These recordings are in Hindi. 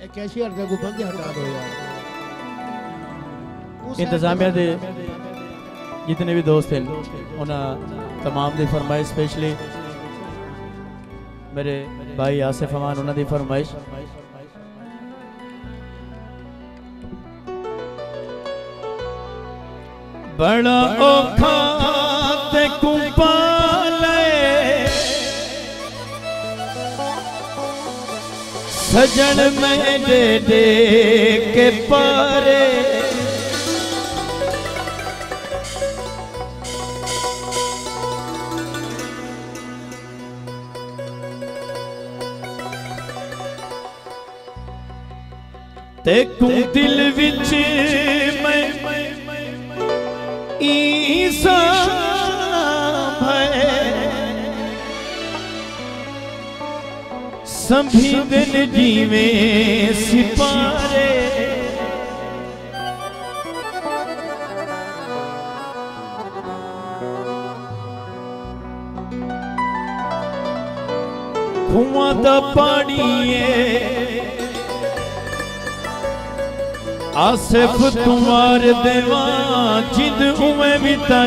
एक कैशियर दे बंदे हटा दो यार। इंतजामिया दे जितने भी दोस्त हैं उन्हें तमाम दी फरमाइश स्पेशली मेरे भाई आसिफ अमान उन्होंने दी फरमाइश। बड़ा औखा ते कुपाले सजन में दे दे के पारे ते तू दिल संभी दिन जीवे सिपारे कुआँ दा पानी है आसिफ तुम्हार देवा जिद उमें भी ता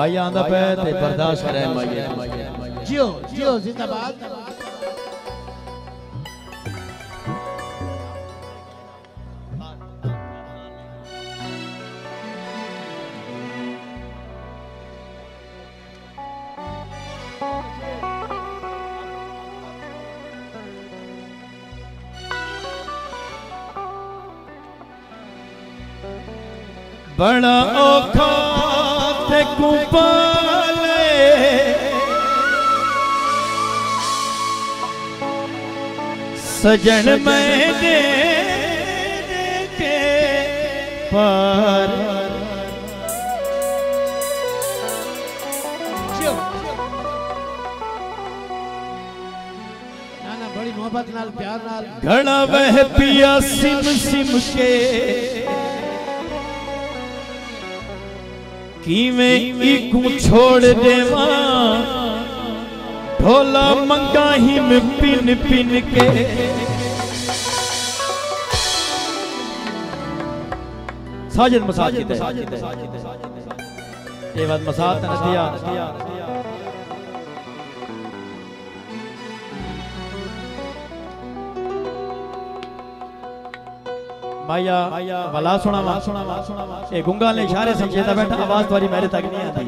जानिए माया आंदा पे ते बर्दाश्त करे माया जियो जियो जिंदाबाद बड़ा औखा ते सजन मैं दे के पर। जियो ना ना बड़ी मोहब्बत नाल प्यार नाल। घड़ा वह पिया सिम सिम के। किवें इकू छोड़ देवा। ढोला मंगा ही में पिन पिन के। साजिद मसाजिद ये बात मसाज नदिया। माया भला सुना वा सुना वा सुना वा ए गुंगा ने इशारे बैठा, आवाज़ तुम्हारी मेरे तक नहीं आती।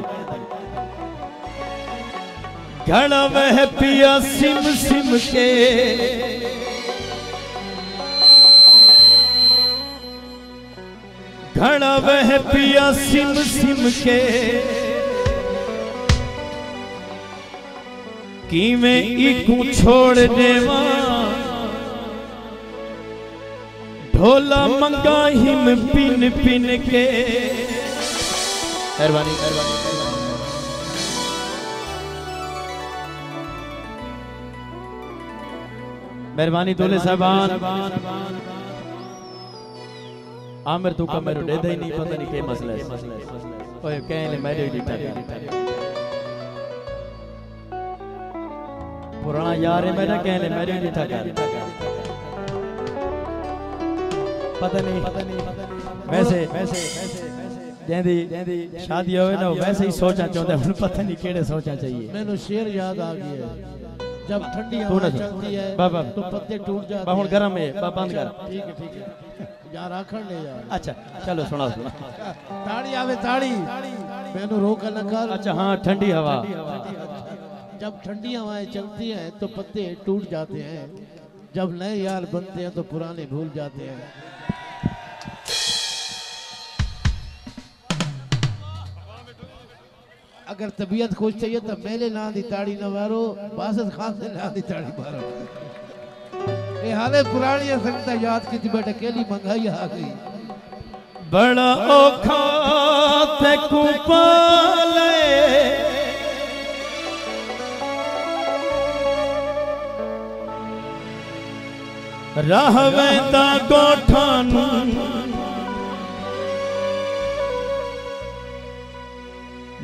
पिया सिम सिम के। पिया सिम सिम के। इकू छोड़ देवा? ढोला मंगा हिम पिन पिन के। मेहरबानी मेहरबानी मेहरबानी। दूल्हे साहबान। आमिर तू का मेरे डेदा ही नहीं पता नहीं के मसला है। ओए कहले मेरे डिठा पुराना यार है मेरा कहले मेरे कर पता नहीं। वैसे वैसे जैंदी जैंदी शादी होवे ना वैसे ही सोचा चाहता हूँ पता नहीं केड़े सोचा चाहिए। मैंने शेर याद आ गया है। जब ठंडी तू हवा ना चलती है बा- बा- तो पत्ते टूट जाते बा हुन हैं। गरम है बा बंद कर। ठीक है ठीक है। यार आखण ले यार। अच्छा चलो सुना सुना। ताड़ी आवे ताड़ी। मैंने रोका न कर। अच्छा हाँ ठंडी हवा। जब ठंडी हवाएँ चलती हैं तो पत्ते टूट जाते हैं। जब नए यार बनते हैं तो पुराने भूल जाते हैं। अगर तबीयत खुश चाहिए तो मेले ना दी ताड़ी न मारो, बासत खान से ना दी ताड़ी मारो। ये हाले पुरानी संगता याद की बेटा केली महँगाई आ गई। बड़ा औखा ते कुपाले। रहवे ता गोठान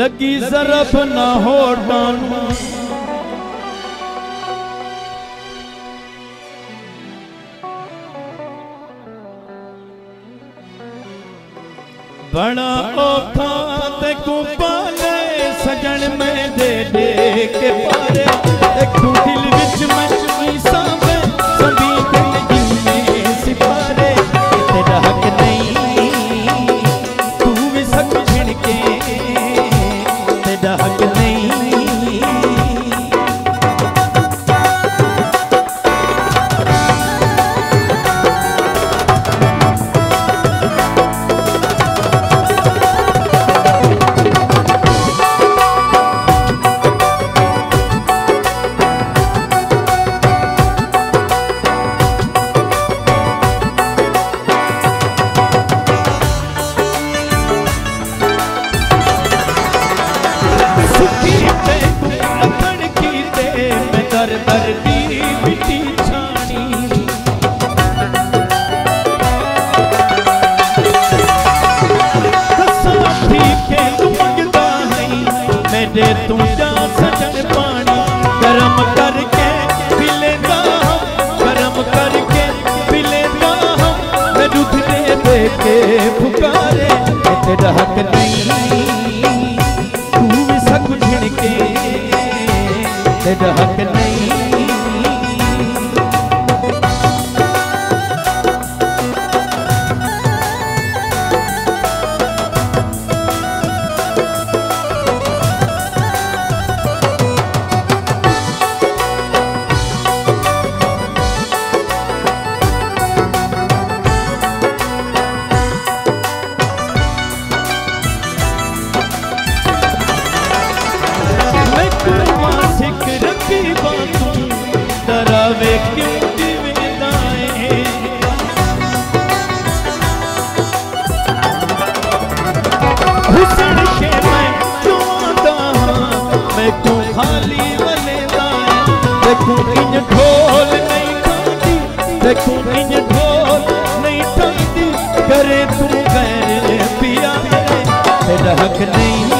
लगी जरफ ना हो बड़ा औखा ते पाले सजन में दे दे के रहत नहीं। तू सब झिड़के रहत रखनी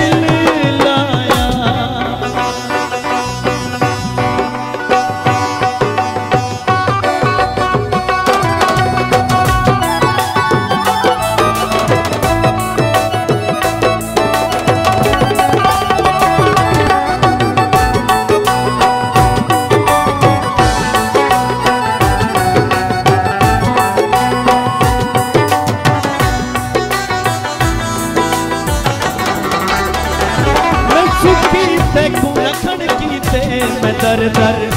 ਕੀਤੇ ਕੁਲਖਣ ਕੀਤੇ ਮੈਂ ਦਰ ਦਰ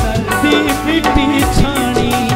ਦੀ ਮਿੱਟੀ ਛਾਣੀ।